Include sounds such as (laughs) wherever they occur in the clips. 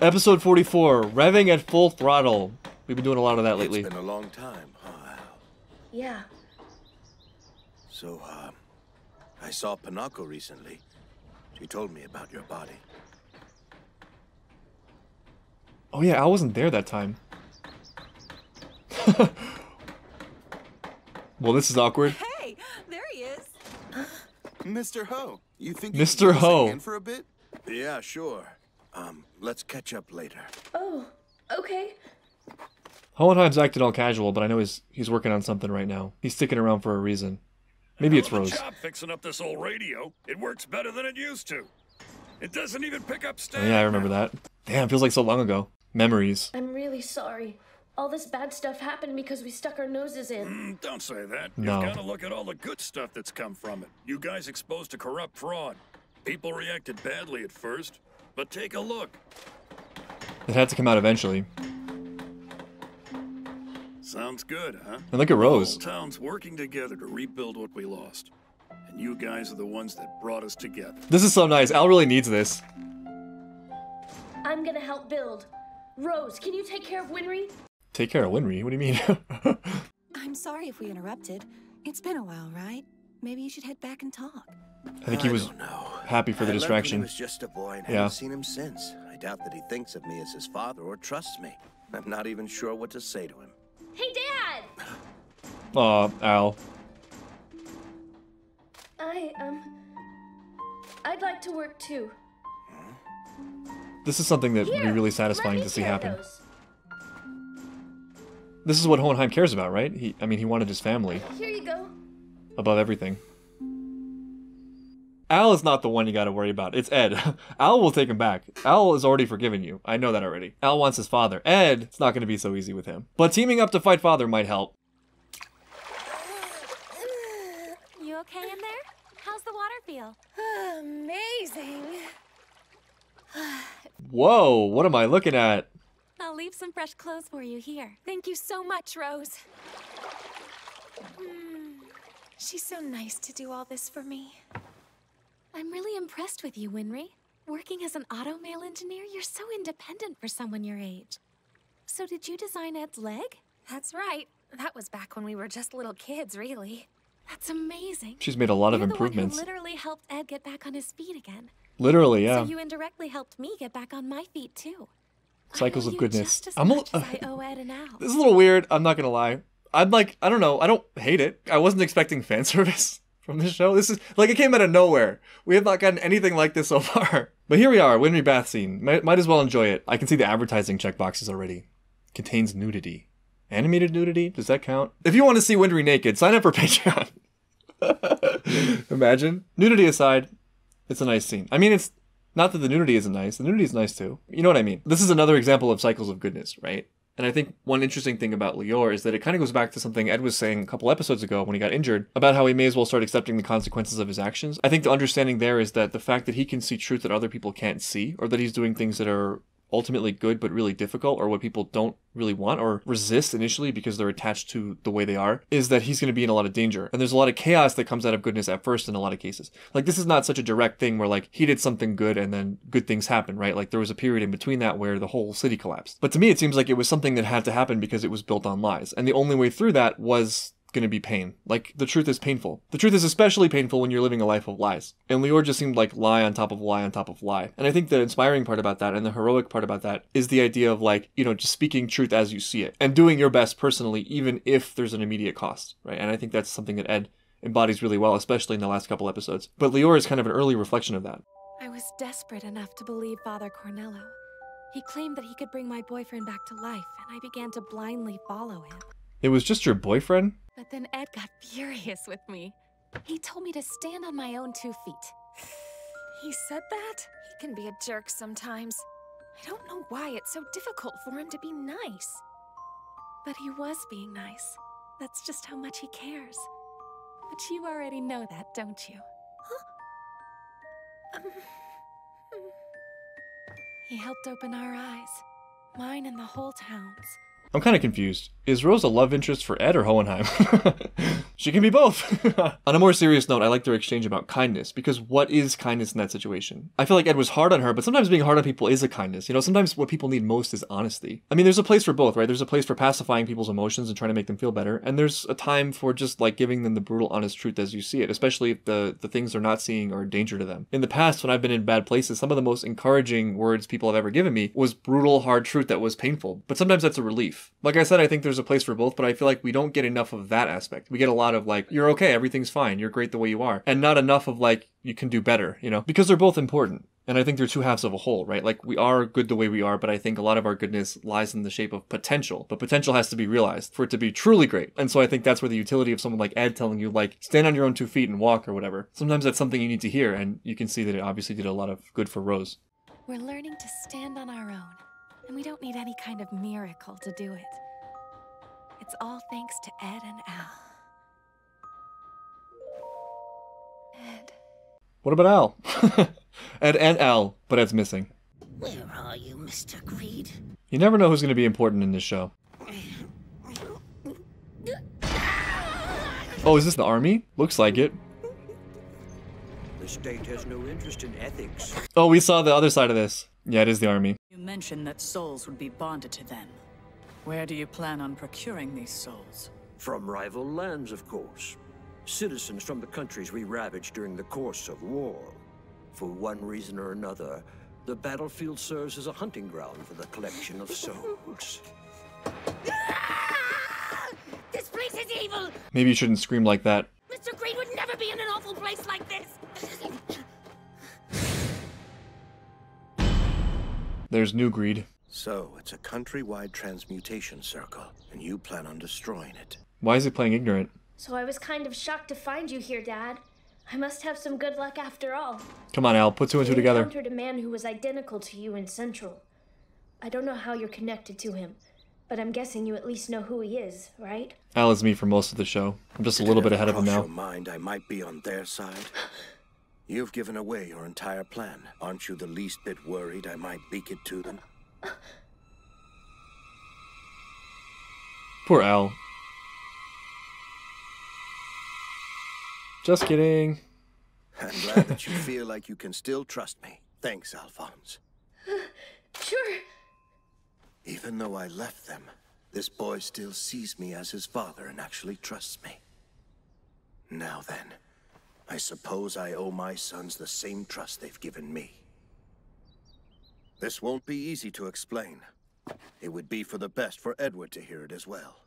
Episode 44, revving at full throttle. We've been doing a lot of that lately. It's been a long time, huh, Al? Yeah. So, uh, I saw Pinako recently. She told me about your body. Oh yeah, I wasn't there that time. (laughs) well, this is awkward. Hey, there he is. Mr. Ho, you think Mr. you can Ho. in for a bit? Yeah, sure. Um, let's catch up later. Oh, okay. Hohenheim's acting all casual, but I know he's he's working on something right now. He's sticking around for a reason. Maybe it's Hell of Rose. job fixing up this old radio. It works better than it used to. It doesn't even pick up Oh, yeah, I remember that. Damn, feels like so long ago. Memories. I'm really sorry. All this bad stuff happened because we stuck our noses in. Mm, Don't say that. No. You've got to look at all the good stuff that's come from it. You guys exposed to corrupt fraud. People reacted badly at first, but take a look. It had to come out eventually. Sounds good, huh? And look at Rose. Whole town's working together to rebuild what we lost. And you guys are the ones that brought us together. This is so nice. Al really needs this. I'm gonna help build. Rose, can you take care of Winry? Take care of Winry. What do you mean? (laughs) I'm sorry if we interrupted. It's been a while, right? Maybe you should head back and talk. I think he I was don't know. Happy for the I distraction. He was just a boy and Yeah. haven't seen him since. I doubt that he thinks of me as his father or trusts me. I'm not even sure what to say to him. Hey, Dad! Aw, Al. I, um. I'd like to work too. This is something that would be really satisfying to see happen. those. This is what Hohenheim cares about, right? He, I mean, he wanted his family Here you go. above everything. Al is not the one you gotta worry about. It's Ed. (laughs) Al will take him back. Al has already forgiven you. I know that already. Al wants his father. Ed, it's not gonna be so easy with him. But teaming up to fight father might help. You okay in there? How's the water feel? Amazing. Whoa, what am I looking at? I'll leave some fresh clothes for you here. Thank you so much, Rose. Hmm. She's so nice to do all this for me. I'm really impressed with you, Winry. Working as an automail engineer, you're so independent for someone your age. So did you design Ed's leg? That's right. That was back when we were just little kids, really. That's amazing. She's made a lot of You're the improvements. one who literally helped Ed get back on his feet again. Literally, yeah. So you indirectly helped me get back on my feet too. I Cycles owe of you goodness. Just as I'm a- much as I owe Ed and Al. (laughs) This is a little weird. I'm not gonna lie. I'm like, I don't know. I don't hate it. I wasn't expecting fan (laughs) service from this show. This is like it came out of nowhere. We have not gotten anything like this so (laughs) far. But here we are, Winry bath scene. Might, might as well enjoy it. I can see the advertising checkboxes already. Contains nudity. Animated nudity? Does that count? If you want to see Winry naked, sign up for (laughs) Patreon. (laughs) Imagine. Nudity aside, it's a nice scene. I mean, it's not that the nudity isn't nice. The nudity is nice too. You know what I mean? This is another example of cycles of goodness, right? And I think one interesting thing about Lior is that it kind of goes back to something Ed was saying a couple episodes ago when he got injured about how he may as well start accepting the consequences of his actions. I think the understanding there is that the fact that he can see truth that other people can't see, or that he's doing things that are ultimately good but really difficult or what people don't really want or resist initially because they're attached to the way they are is that he's going to be in a lot of danger. And there's a lot of chaos that comes out of goodness at first in a lot of cases. Like this is not such a direct thing where like he did something good and then good things happen right? Like there was a period in between that where the whole city collapsed. But to me it seems like it was something that had to happen because it was built on lies. And the only way through that was going to be pain. Like, the truth is painful. The truth is especially painful when you're living a life of lies. And Lior just seemed like lie on top of lie on top of lie. And I think the inspiring part about that and the heroic part about that is the idea of, like, you know, just speaking truth as you see it and doing your best personally, even if there's an immediate cost, right? And I think that's something that Ed embodies really well, especially in the last couple episodes. But Lior is kind of an early reflection of that. I was desperate enough to believe Father Cornello. He claimed that he could bring my boyfriend back to life, and I began to blindly follow him. It was just your boyfriend? But then Ed got (laughs) furious with me. He told me to stand on my own two feet. (sighs) He said that? He can be a jerk sometimes. I don't know why it's so difficult for him to be nice. But he was being nice. That's just how much he cares. But you already know that, don't you? Um, He helped open our eyes, mine and the whole town's. I'm kind of confused. Is Rose a love interest for Ed or Hohenheim? (laughs) she can be both. (laughs) on a more serious note, I like their exchange about kindness because what is kindness in that situation? I feel like Ed was hard on her, but sometimes being hard on people is a kindness. You know, sometimes what people need most is honesty. I mean, there's a place for both, right? There's a place for pacifying people's emotions and trying to make them feel better, and there's a time for just like giving them the brutal, honest truth as you see it, especially if the the things they're not seeing are a danger to them. In the past, when I've been in bad places, some of the most encouraging words people have ever given me was brutal, hard truth that was painful. But sometimes that's a relief. Like I said, I think there's a place for both, but I feel like we don't get enough of that aspect. We get a lot of like, you're okay, everything's fine, you're great the way you are, and not enough of like, you can do better, you know? Because they're both important. And I think they're two halves of a whole, right? Like we are good the way we are, but I think a lot of our goodness lies in the shape of potential. But potential has to be realized for it to be truly great. And so I think that's where the utility of someone like Ed telling you, like, stand on your own two feet and walk or whatever. Sometimes that's something you need to hear, and you can see that it obviously did a lot of good for Rose. We're learning to stand on our own, and we don't need any kind of miracle to do it. It's all thanks to Ed and Al. Ed. What about Al? (laughs) Ed and Al, but Ed's missing. Where are you, Mr. Greed? You never know who's going to be important in this show. Oh, is this the army? Looks like it. The state has no interest in ethics. Oh, we saw the other side of this. Yeah, it is the army. You mentioned that souls would be bonded to them. Where do you plan on procuring these souls? From rival lands, of course. Citizens from the countries we ravaged during the course of war. For one reason or another, the battlefield serves as a hunting ground for the collection of souls. (laughs) This place is evil! Maybe you shouldn't scream like that. Mr. Greed would never be in an awful place like this! There's new greed. So, it's a countrywide transmutation circle, and you plan on destroying it. Why is he playing ignorant? So I was kind of shocked to find you here, Dad. I must have some good luck after all. Come on, Al, put two and two You together. encountered a man who was identical to you in Central. I don't know how you're connected to him, but I'm guessing you at least know who he is, right? Al is me for most of the show. I'm just a little bit ahead of him Cross now. your mind I might be on their side. (laughs) You've given away your entire plan. Aren't you the least bit worried I might leak it to them? Poor Al. Just kidding. I'm glad that you (laughs) feel like you can still trust me. Thanks, Alphonse. (sighs) Sure. Even though I left them, this boy still sees me as his father and actually trusts me. Now then, I suppose I owe my sons the same trust they've given me. This won't be easy to explain. It would be for the best for Edward to hear it as well.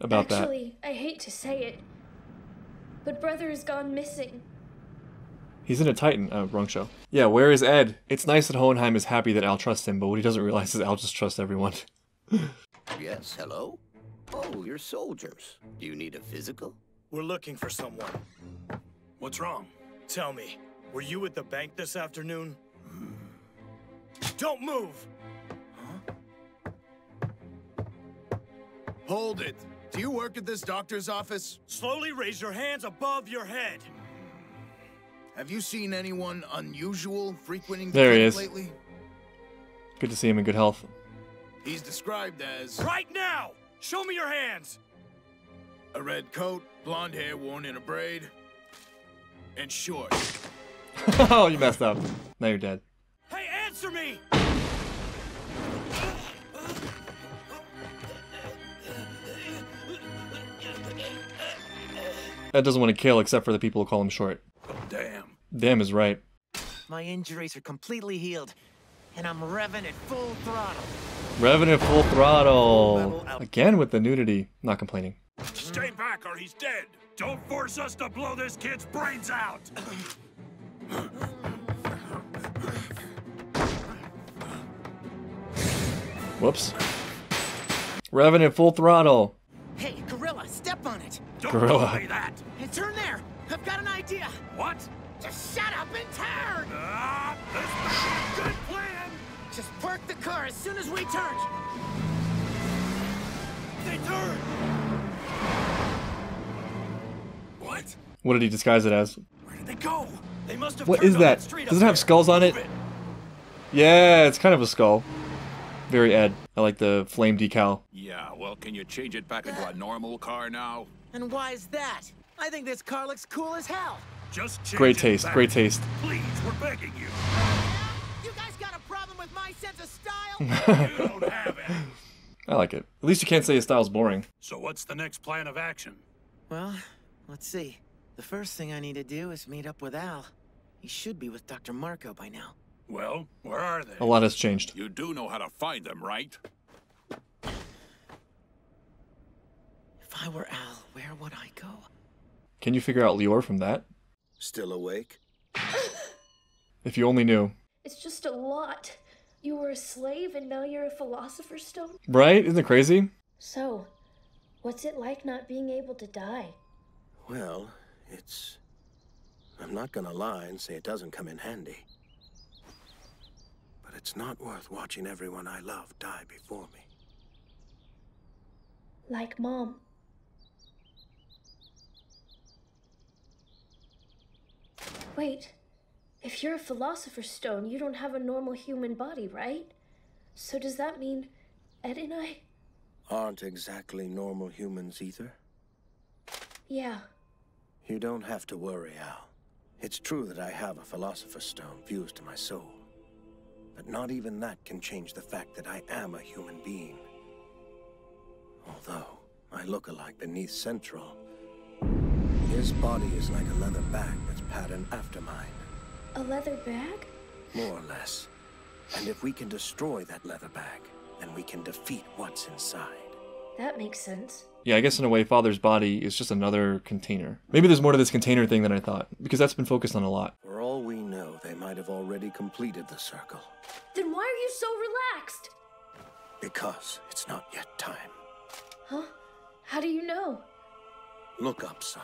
About that. Actually, I hate to say it, but brother has gone missing. He's in a Titan. Uh, oh, wrong show. Yeah, where is Ed? It's nice that Hohenheim is happy that Al trusts him, but what he doesn't realize is Al just trusts everyone. (laughs) Yes, hello? Oh, you're soldiers. Do you need a physical? We're looking for someone. What's wrong? Tell me, were you at the bank this afternoon? Don't move! Hold it. Do you work at this doctor's office? Slowly raise your hands above your head. Have you seen anyone unusual frequenting the There he clinic is. lately? Good to see him in good health. He's described as Right now! Show me your hands! A red coat, blonde hair worn in a braid, and short. (laughs) oh, you messed up. Now you're dead. Hey, answer me! That doesn't want to kill except for the people who call him short. Oh, damn. Damn is right. My injuries are completely healed, and I'm revving at full throttle. Revenant full throttle. Again with the nudity. Not complaining. Stay back or he's dead. Don't force us to blow this kid's brains out. Whoops. Revenant full throttle. Hey, Gorilla, step on it. Don't Gorilla. call me that. Hey, turn there. I've got an idea. What? Just shut up and turn. Ah, this might be a good plan. Just park the car as soon as we turn. They turn! What? What did he disguise it as? Where did they go? They must have What turned is on that? Does it have skulls on it? Move Yeah, it's kind of a skull. Very Ed. I like the flame decal. Yeah, well, can you change it back into a normal car now? And why is that? I think this car looks cool as hell. Just change Great it taste, back. great taste. Please, we're begging you. You guys got a problem with my sense of style? (laughs) you don't have it. I like it. At least you can't say his style's boring. So what's the next plan of action? well, let's see. The first thing I need to do is meet up with Al. He should be with Dr. Marcoh by now. Well, where are they? A lot has changed. You do know how to find them, right? If I were Al, where would I go? Can you figure out Lior from that? Still awake? If you only knew. It's just a lot. You were a slave and now you're a philosopher's stone? Right? Isn't it crazy? So, what's it like not being able to die? Well, it's. I'm not gonna lie and say it doesn't come in handy. But it's not worth watching everyone I love die before me. Like mom. Wait, if you're a philosopher's stone, you don't have a normal human body, right? So does that mean Ed and I? Aren't exactly normal humans either. Yeah. You don't have to worry, Al. It's true that I have a philosopher's stone fused to my soul. But not even that can change the fact that I am a human being. Although, my look-alike beneath Central, his body is like a leather bag that's patterned after mine, A leather bag? more or less. And if we can destroy that leather bag, then we can defeat what's inside. That makes sense. Yeah, I guess in a way, Father's body is just another container. Maybe there's more to this container thing than I thought, because that's been focused on a lot. For all we know, they might have already completed the circle. Then why are you so relaxed? Because it's not yet time. Huh? How do you know? Look up, son.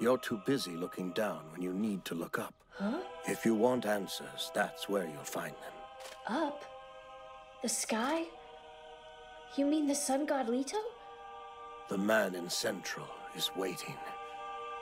You're too busy looking down when you need to look up. Huh? If you want answers, that's where you'll find them. Up? The sky? You mean the sun god Leto? The man in Central is waiting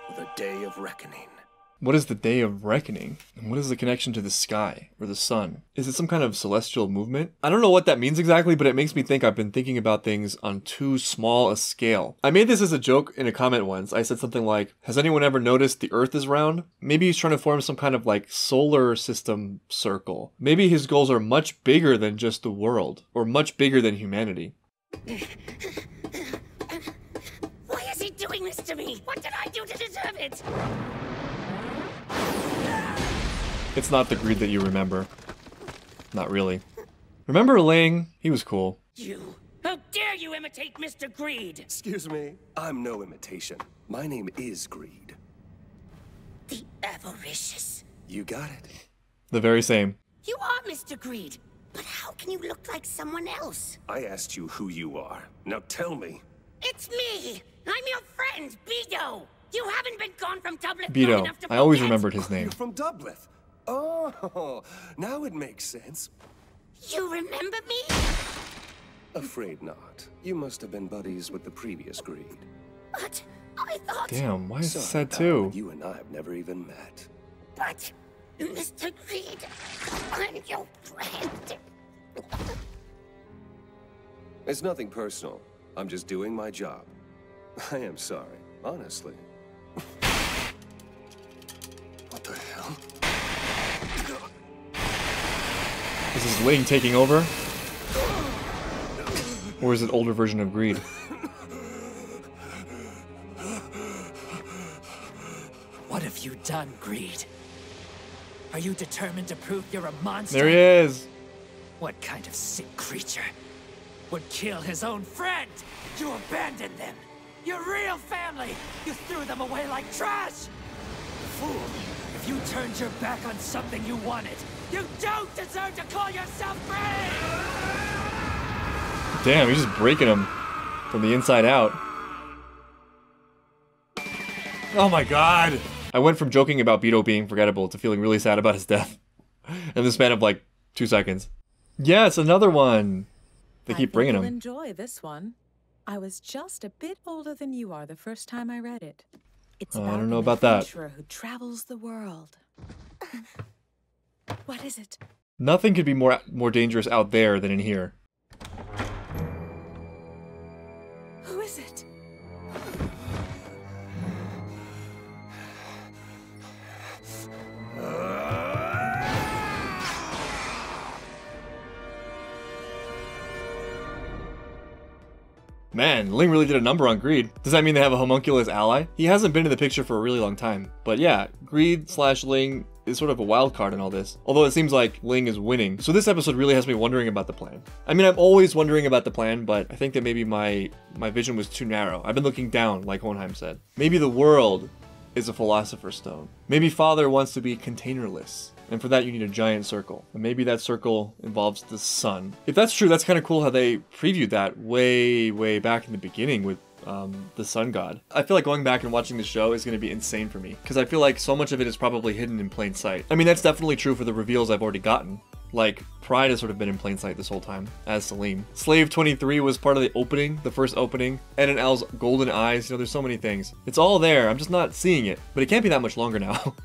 for the day of reckoning. What is the Day of Reckoning? And what is the connection to the sky or the sun? Is it some kind of celestial movement? I don't know what that means exactly, but it makes me think I've been thinking about things on too small a scale. I made this as a joke in a comment once. I said something like, Has anyone ever noticed the Earth is round? Maybe he's trying to form some kind of like solar system circle. Maybe his goals are much bigger than just the world, or much bigger than humanity. Why is he doing this to me? What did I do to deserve it? It's not the greed that you remember. Not really. Remember Ling? He was cool. You. How dare you imitate Mr. Greed? Excuse me, I'm no imitation. My name is Greed. The avaricious. You got it. The very same. You are Mr. Greed. But how can you look like someone else? I asked you who you are. Now tell me. It's me. I'm your friend, Bido. You haven't been gone from Dublith long Bido. enough to I always forget. remembered his name. You're from Dublith. Oh, now it makes sense. You remember me? Afraid not. You must have been buddies with the previous Greed. But I thought. Damn, why is this Sorry, sad too? You and I have never even met. But, Mr. Greed, I'm your friend. It's nothing personal. I'm just doing my job. I am sorry, honestly. Is Ling taking over? Or is it older version of Greed? What have you done, Greed? Are you determined to prove you're a monster? There he is. What kind of sick creature would kill his own friend? You abandoned them. Your real family. You threw them away like trash. Fool. If you turned your back on something you wanted, you don't deserve to call yourself free. Damn, he's just breaking him from the inside out. Oh my god! I went from joking about Bido being forgettable to feeling really sad about his death (laughs) in the span of like two seconds. Yes, another one. They keep bringing You'll enjoy this one. I was just a bit older than you are the first time I read it. It's I about don't know about that. adventurer who travels the world. (laughs) what is it? Nothing could be more more dangerous out there than in here. Who is it? Man, Ling really did a number on Greed. Does that mean they have a homunculus ally? He hasn't been in the picture for a really long time. But yeah, Greed slash Ling is sort of a wild card in all this. Although it seems like Ling is winning. So this episode really has me wondering about the plan. I mean, I'm always wondering about the plan, but I think that maybe my my vision was too narrow. I've been looking down, like Hohenheim said. Maybe the world is a philosopher's stone. Maybe father wants to be containerless. And for that, you need a giant circle. And maybe that circle involves the sun. If that's true, that's kind of cool how they previewed that way, way back in the beginning with um, the sun god. I feel like going back and watching the show is going to be insane for me because I feel like so much of it is probably hidden in plain sight. I mean, that's definitely true for the reveals I've already gotten. Like, Pride has sort of been in plain sight this whole time, as Selim. Slave 23 was part of the opening, the first opening. And golden eyes, you know, there's so many things. It's all there, I'm just not seeing it. But it can't be that much longer now. (laughs)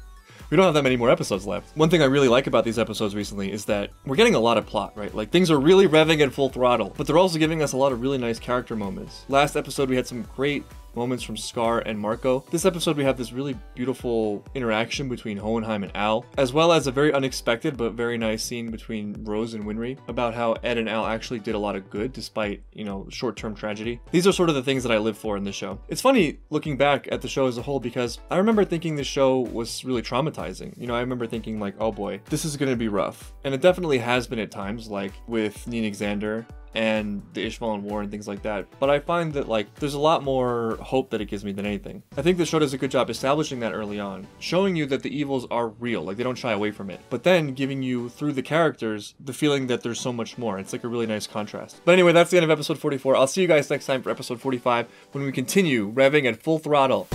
we don't have that many more episodes left. One thing I really like about these episodes recently is that we're getting a lot of plot, right? Like things are really revving at full throttle, but they're also giving us a lot of really nice character moments. Last episode we had some great moments from Scar and Marcoh. This episode we have this really beautiful interaction between Hohenheim and Al, as well as a very unexpected but very nice scene between Rose and Winry about how Ed and Al actually did a lot of good despite, you know, short-term tragedy. These are sort of the things that I live for in this show. It's funny looking back at the show as a whole because I remember thinking this show was really traumatizing. You know, I remember thinking like, oh boy, this is gonna be rough. And it definitely has been at times, like with Nina Xander and the Ishvalan War and things like that. But I find that like there's a lot more hope that it gives me than anything. I think the show does a good job establishing that early on, showing you that the evils are real, like they don't shy away from it. But then giving you through the characters the feeling that there's so much more. It's like a really nice contrast. But anyway, that's the end of episode 44. I'll see you guys next time for episode 45 when we continue revving at full throttle.